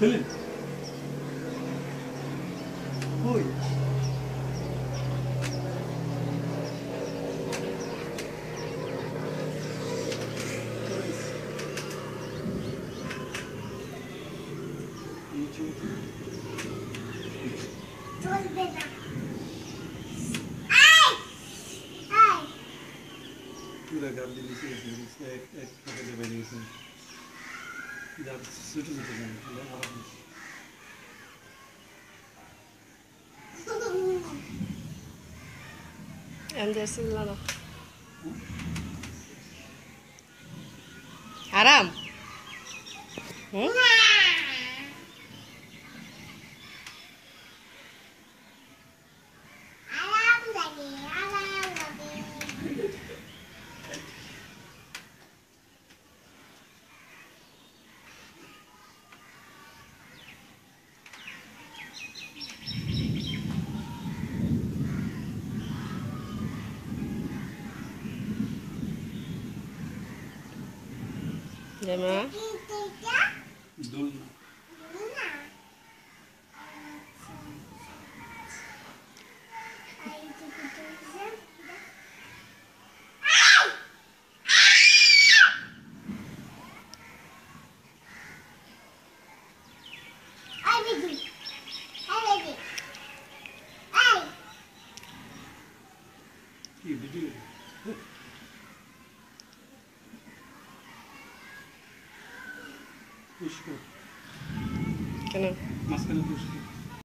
Dylan. Who? Kyllä, Gandhi, they're Swedish citizens. And there's a lot of. Haram. Hmm? Джема. Дульна. Genau. Maske natürlich.